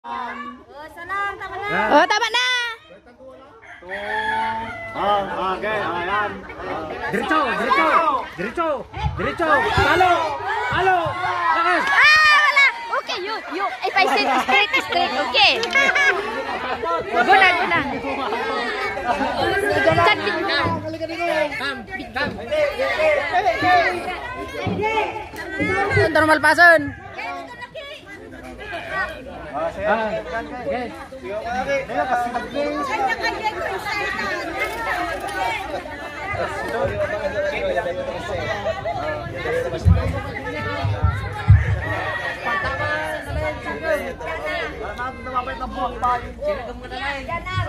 Eh, senang tak mana. Oh eh, eh, tak pernah. Ah, ah, gay, ayam. Gerico, gerico, gerico, gerico. Halo, halo. Ah, mana? Okay, you, you. If I say straight, straight, okay. Bukan, bukan. Cantik. Cantik. Normal person. Na. Cantik na.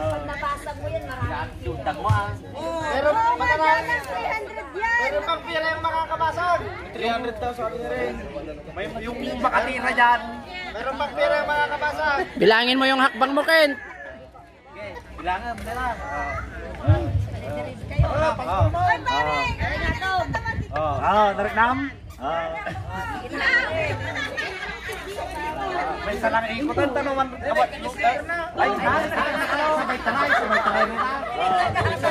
Normal pason. Ah, okay. Pero 300 daw sabi niya rin. May yung makatira dyan. Pero pang pira yung makakabasag. Bilangin mo yung hakbang mo, Ken. Bilangan mo na lang. Ah, ah. Oh, ah, tarik nam. Ah. May salang ikutan lugar na. Ay, sabay tanay, sabay tanay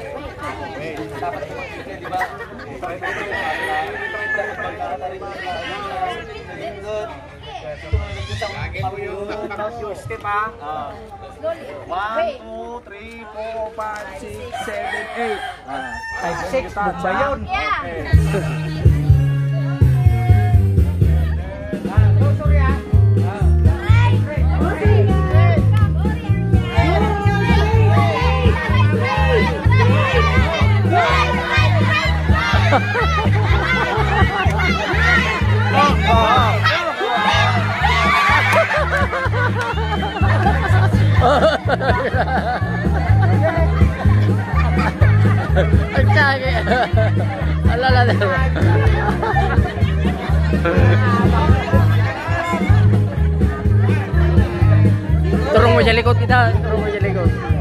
Step ah. One, two, three, four, five, six, seven, eight. Ah, five, six. Ba yun? Yeah. Ang tsage. Alala na. Turong mo sa kita. Turong mo.